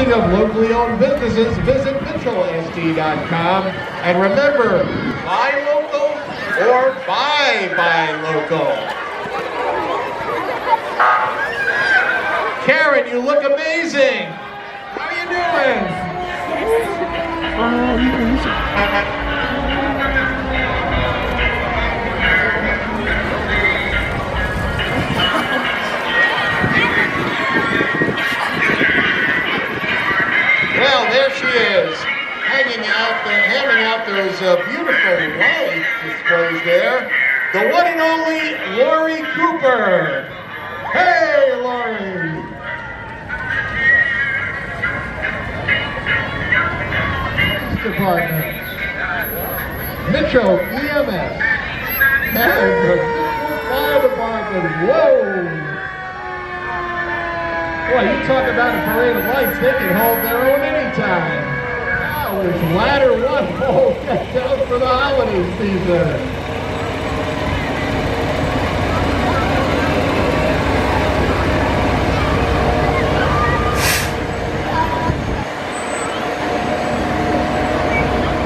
Of locally owned businesses, visit MitchellSD.com. And remember, buy local or buy buy local. Karen, you look amazing. How are you doing? Out those uh, beautiful light displays there. The one and only Lori Cooper. Hey, Lori. Department. Mitchell EMS. And the Fire Department. Whoa. Boy, you talk about a parade of lights, they can hold their own anytime. Ladder one. Oh, get down for the holiday season.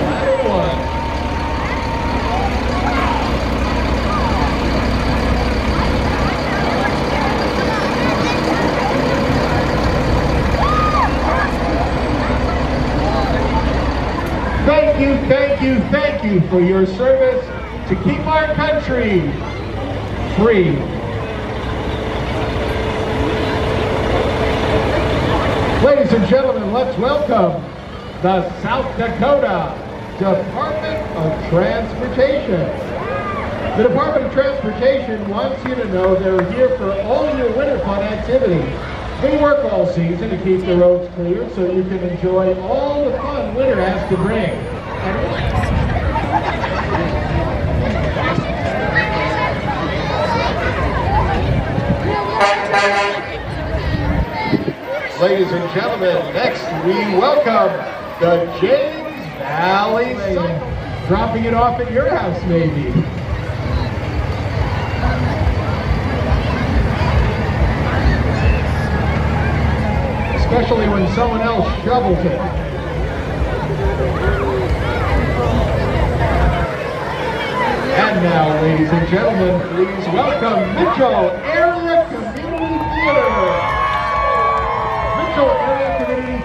Ladder one. Thank you, thank you, thank you for your service to keep our country free. Ladies and gentlemen, let's welcome the South Dakota Department of Transportation. The Department of Transportation wants you to know they're here for all your winter fun activities. They work all season to keep the roads clear so you can enjoy all the fun winter has to bring. Ladies and gentlemen, next we welcome the James Valley. Dropping it off at your house, maybe. Especially when someone else shovels it. And now, ladies and gentlemen, please welcome Mitchell Area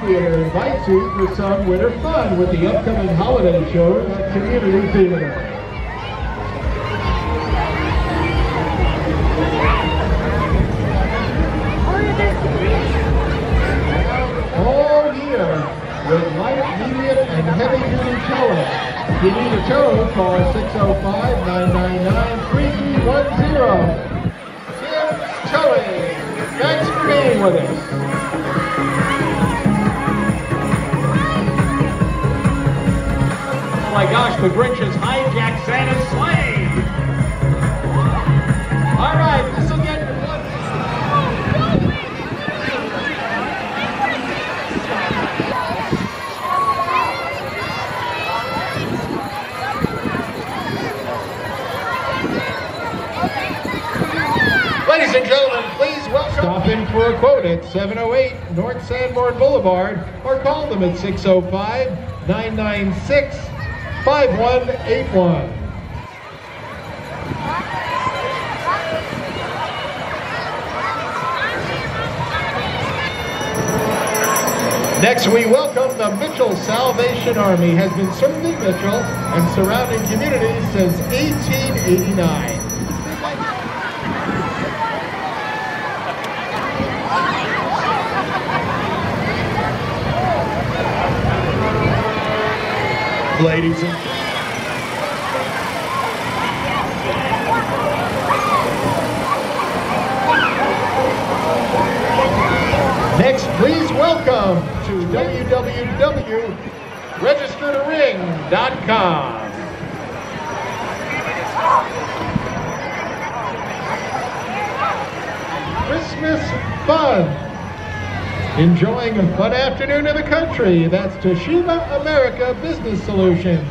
Theater invites you for some winter fun with the upcoming holiday shows at Community Theater. all year with light, medium, and heavy duty towing. If you need a tow, call 605-999-3310. Jim's Towing. Thanks for being with us. My gosh, the Grinch has hijacked Santa's sleigh. All right, this will get one. Ladies and gentlemen, please welcome. Stop in for a quote at 708 North Sanborn Boulevard or call them at 605 996 5181. Next, we welcome the Mitchell Salvation Army. Has been serving Mitchell and surrounding communities since 1889. Ladies and Next, please welcome to www.registertoring.com. Christmas fun. Enjoying a fun afternoon in the country. That's Toshiba America Business Solutions.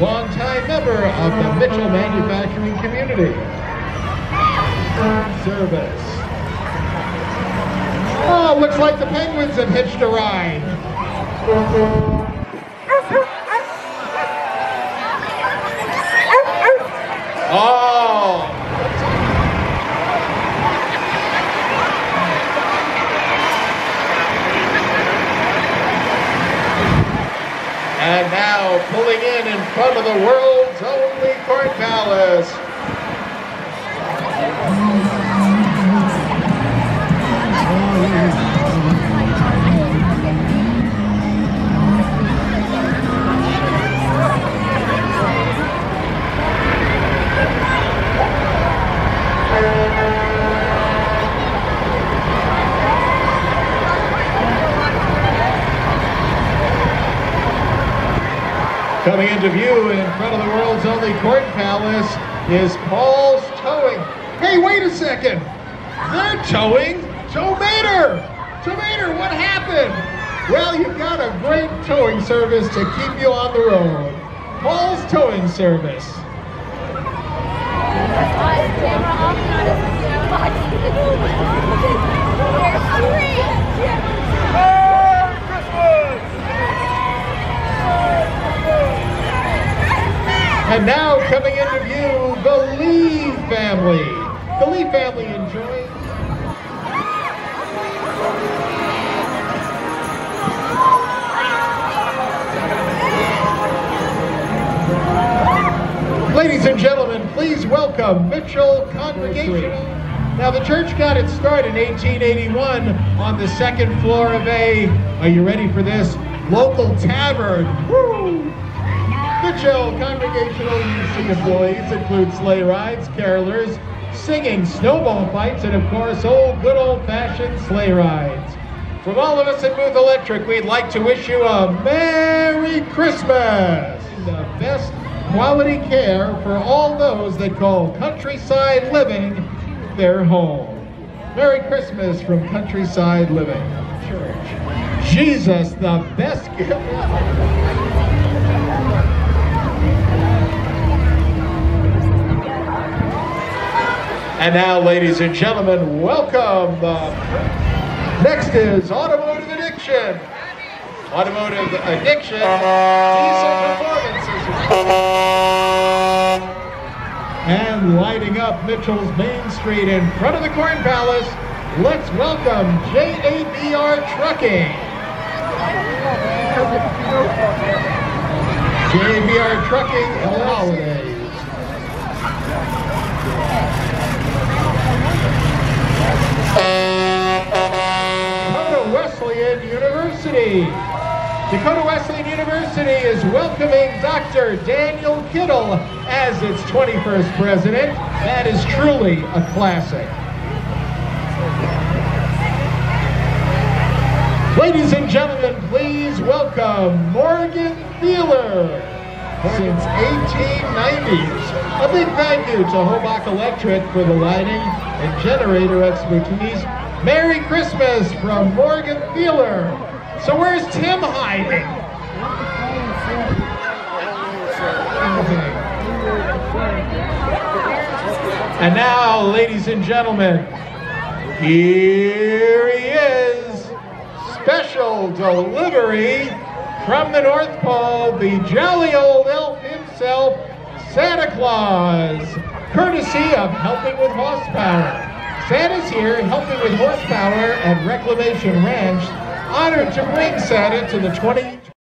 Longtime member of the Mitchell Manufacturing Community. Service. Oh, looks like the Penguins have hitched a ride. Oh. And now pulling in in front of the world's only Corn Palace. Coming into view in front of the world's only Corn Palace is Paul's Towing. Hey, wait a second. They're towing Joe Mater. Joe Mater, what happened? Well, you've got a great towing service to keep you on the road. Paul's Towing Service. And now coming into view, the Lee family. The Lee family enjoying Ladies and gentlemen, please welcome Mitchell Congregational. Now, the church got its start in 1881 on the second floor of a, are you ready for this? Local tavern. Woo! Mitchell Congregational UC employees include sleigh rides, carolers, singing, snowball fights, and of course, old good old-fashioned sleigh rides. From all of us at Booth Electric, we'd like to wish you a Merry Christmas! The best quality care for all those that call countryside living their home. Merry Christmas from Countryside Living Church. Jesus, the best gift. And now, ladies and gentlemen, welcome. Uh, next is Automotive Addiction. Automotive Addiction. And lighting up Mitchell's Main Street in front of the Corn Palace, let's welcome JABR Trucking. JABR Trucking Holidays. Dakota Wesleyan University. Dakota Wesleyan University is welcoming Dr. Daniel Kittle as its 21st president. That is truly a classic. Ladies and gentlemen, please welcome Morgan Feeler. Since 1890s. A big thank you to Hobach Electric for the lighting and generator expertise. Merry Christmas from Morgan Feeler. So where's Tim hiding? And now, ladies and gentlemen, here he is. Special delivery from the North Pole, the jolly old elf himself, Santa Claus, courtesy of Helping with Horsepower. Santa's here helping with horsepower at Reclamation Ranch, honored to bring Santa to the 20